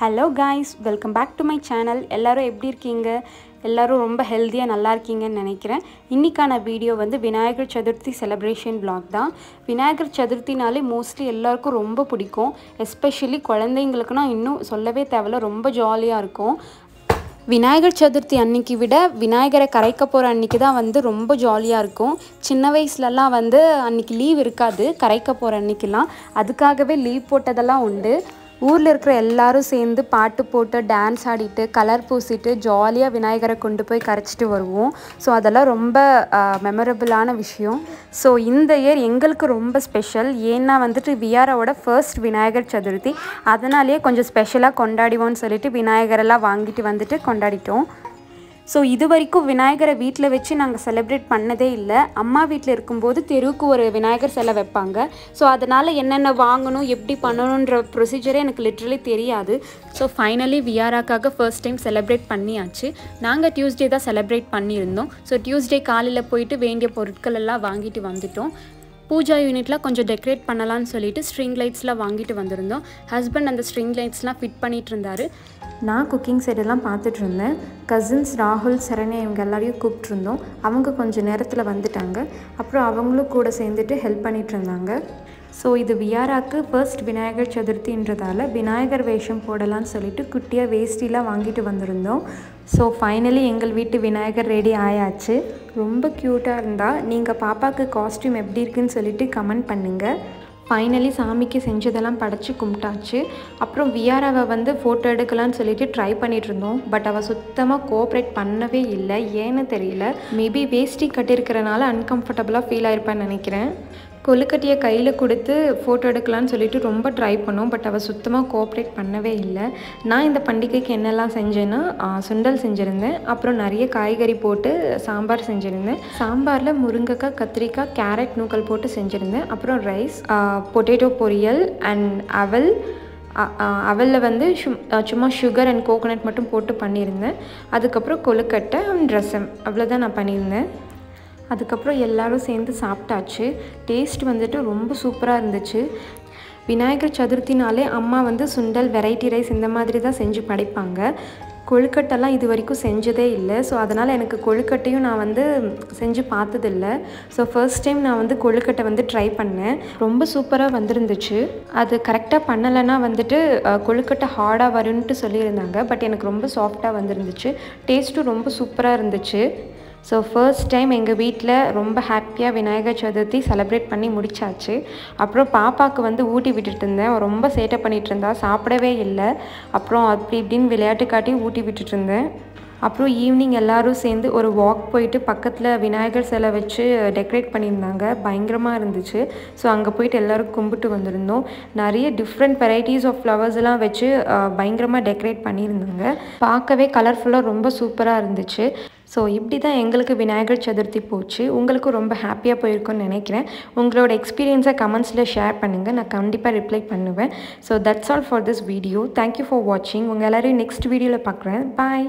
Hello guys welcome back to my channel எல்லோரும் எப்படி இருக்கீங்க? எல்லாரும் ரொம்ப ஹெல்த்தியாக நல்லா இருக்கீங்கன்னு நினைக்கிறேன். இன்றைக்கான வீடியோ வந்து விநாயகர் சதுர்த்தி செலப்ரேஷன் பிளாக் தான். விநாயகர் சதுர்த்தினாலே மோஸ்ட்லி எல்லாருக்கும் ரொம்ப பிடிக்கும். எஸ்பெஷலி குழந்தைங்களுக்குனா இன்னும் சொல்லவே தேவையில்ல ரொம்ப ஜாலியாக இருக்கும். விநாயகர் சதுர்த்தி அன்னைக்கு விட விநாயகரை கரைக்க போகிற அன்னைக்கு தான் வந்து ரொம்ப ஜாலியாக இருக்கும். சின்ன வயசுலலாம் வந்து அன்னைக்கு லீவ் இருக்காது கரைக்க போகிற அன்னைக்கெலாம் அதுக்காகவே லீவ் போட்டதெல்லாம் உண்டு. ஊரில் இருக்கிற எல்லாரும் சேர்ந்து பாட்டு போட்டு டான்ஸ் ஆடிட்டு கலர் பூசிட்டு ஜாலியாக விநாயகரை கொண்டு போய் கரைச்சிட்டு வருவோம். ஸோ அதெல்லாம் ரொம்ப மெமரபிளான விஷயம். ஸோ இந்த இயர் எங்களுக்கு ரொம்ப ஸ்பெஷல் ஏன்னா வந்துட்டு விஆரோட ஃபர்ஸ்ட் விநாயகர் சதுர்த்தி. அதனாலேயே கொஞ்சம் ஸ்பெஷலாக கொண்டாடிவோன்னு சொல்லிட்டு விநாயகரெல்லாம் வாங்கிட்டு வந்துட்டு கொண்டாடிட்டோம். ஸோ இது வரைக்கும் விநாயகரை வீட்டில் வச்சு நாங்கள் செலிப்ரேட் பண்ணதே இல்லை. அம்மா வீட்டில் இருக்கும்போது தெருவுக்கு ஒரு விநாயகர் சிலை வைப்பாங்க. ஸோ அதனால் என்னென்ன வாங்கணும் எப்படி பண்ணணுன்ற ப்ரொசீஜரே எனக்கு லிட்ரலி தெரியாது. ஸோ ஃபைனலி விஆராக்காக ஃபர்ஸ்ட் டைம் செலிப்ரேட் பண்ணியாச்சு. நாங்கள் டியூஸ்டே தான் செலிப்ரேட் பண்ணியிருந்தோம். ஸோ டியூஸ்டே காலையில் போயிட்டு வேண்டிய பொருட்கள் எல்லாம் வாங்கிட்டு வந்துட்டோம். பூஜா யூனிட்லாம் கொஞ்சம் டெக்கரேட் பண்ணலான்னு சொல்லிட்டு ஸ்ட்ரிங் லைட்ஸ்லாம் வாங்கிட்டு வந்திருந்தோம். ஹஸ்பண்ட் அந்த ஸ்ட்ரிங் லைட்ஸ்லாம் ஃபிட் பண்ணிட்டு இருந்தார். நான் குக்கிங் சைடெல்லாம் பார்த்துட்டு இருந்தேன். கசின்ஸ் ராகுல் சரண்யா இவங்க எல்லாரையும் கூப்பிட்ருந்தோம் அவங்க கொஞ்சம் நேரத்தில் வந்துட்டாங்க. அப்புறம் அவங்களும் கூட சேர்ந்துட்டு ஹெல்ப் பண்ணிகிட்டு இருந்தாங்க. ஸோ இது வியாராக்கு ஃபர்ஸ்ட் விநாயகர் சதுர்த்தின்றதால விநாயகர் வேஷம் போடலான்னு சொல்லிட்டு குட்டியாக வேஸ்டிலாம் வாங்கிட்டு வந்திருந்தோம். ஸோ ஃபைனலி எங்கள் வீட்டு விநாயகர் ரெடி ஆயாச்சு. ரொம்ப க்யூட்டாக இருந்தால் நீங்கள் பாப்பாவுக்கு காஸ்டியூம் எப்படி இருக்குன்னு சொல்லிட்டு கமெண்ட் பண்ணுங்கள் ஃபைனலி சாமிக்கு செஞ்சதெல்லாம் படைச்சி கும்பிட்டாச்சு. அப்புறம் விஆராவை வந்து ஃபோட்டோ எடுக்கலான்னு சொல்லிட்டு ட்ரை பண்ணிட்டு இருந்தோம். பட் அவள் சுத்தமாக கோஆப்ரேட் பண்ணவே இல்லை. ஏன்னு தெரியல. மேபி வேஷ்டி கட்டியிருக்கிறனால அன்கம்ஃபர்டபுளாக ஃபீல் ஆயிருப்பான்னு நினைக்கிறேன். கொழுக்கட்டியை கையில் கொடுத்து ஃபோட்டோ எடுக்கலாம்னு சொல்லிட்டு ரொம்ப ட்ரை பண்ணோம். பட் அவள் சுத்தமாக கோஆப்ரேட் பண்ணவே இல்லை. நான் இந்த பண்டிகைக்கு என்னெல்லாம் செஞ்சேன்னா சுண்டல் செஞ்சுருந்தேன். அப்புறம் நிறைய காய்கறி போட்டு சாம்பார் செஞ்சுருந்தேன். சாம்பாரில் முருங்கைக்காய் கத்திரிக்காய் கேரட் நூக்கல் போட்டு செஞ்சுருந்தேன். அப்புறம் ரைஸ் பொட்டேட்டோ பொரியல் அண்ட் அவல். அவலில் வந்து சும்மா சுகர் அண்ட் கோகோனட் மட்டும் போட்டு பண்ணியிருந்தேன். அதுக்கப்புறம் கொழுக்கட்டை அண்ட் ரசம் அவ்வளோதான் நான் பண்ணியிருந்தேன். அதுக்கப்புறம் எல்லாரும் சேர்ந்து சாப்பிட்டாச்சு. டேஸ்ட் வந்துட்டு ரொம்ப சூப்பராக இருந்துச்சு. விநாயகர் சதுர்த்தினாலே அம்மா வந்து சுண்டல் வெரைட்டி ரைஸ் இந்த மாதிரி தான் செஞ்சு படைப்பாங்க. கொழுக்கட்டைலாம் இது வரைக்கும் செஞ்சதே இல்லை. ஸோ அதனால் எனக்கு கொழுக்கட்டையும் நான் வந்து செஞ்சு பார்த்ததில்ல. ஸோ ஃபர்ஸ்ட் டைம் நான் வந்து கொழுக்கட்டை வந்து ட்ரை பண்ணேன். ரொம்ப சூப்பராக வந்திருந்துச்சு. அது கரெக்டாக பண்ணலைன்னா வந்துட்டு கொழுக்கட்டை ஹார்டாக வரும்ன்ட்டு சொல்லியிருந்தாங்க. பட் எனக்கு ரொம்ப சாஃப்டாக வந்திருந்துச்சு. டேஸ்ட்டும் ரொம்ப சூப்பராக இருந்துச்சு. ஸோ ஃபர்ஸ்ட் டைம் எங்கள் வீட்டில் ரொம்ப ஹாப்பியாக விநாயகர் சதுர்த்தி செலிப்ரேட் பண்ணி முடிச்சாச்சு. அப்புறம் பாப்பாவுக்கு வந்து ஊட்டி விட்டுட்டு இருந்தேன். ரொம்ப சேட்டை பண்ணிகிட்டு இருந்தா சாப்பிடவே இல்லை. அப்புறம் அப்படி இப்படின்னு விளையாட்டு காட்டி ஊட்டி விட்டுட்டு இருந்தேன். அப்புறம் ஈவினிங் எல்லோரும் சேர்ந்து ஒரு வாக் போயிட்டு பக்கத்தில் விநாயகர் சிலை வச்சு டெக்கரேட் பண்ணியிருந்தாங்க. பயங்கரமாக இருந்துச்சு. ஸோ அங்கே போயிட்டு எல்லோரும் கும்பிட்டு வந்திருந்தோம். நிறைய டிஃப்ரெண்ட் வெரைட்டிஸ் ஆஃப் ஃப்ளவர்ஸ் எல்லாம் வச்சு பயங்கரமாக டெக்கரேட் பண்ணியிருந்தாங்க. பார்க்கவே கலர்ஃபுல்லாக ரொம்ப சூப்பராக இருந்துச்சு. ஸோ இப்படி தான் எங்களுக்கு விநாயகர் சதுர்த்தி போச்சு. உங்களுக்கும் ரொம்ப ஹாப்பியாக போயிருக்கும்னு நினைக்கிறேன். உங்களோட எக்ஸ்பீரியன்ஸை கமெண்ட்ஸில் ஷேர் பண்ணுங்கள் நான் கண்டிப்பாக ரிப்ளை பண்ணுவேன். So that's all for this video thank you for வாட்சிங் உங்கள் எல்லோரையும் நெக்ஸ்ட் வீடியோவில் பார்க்குறேன். பாய்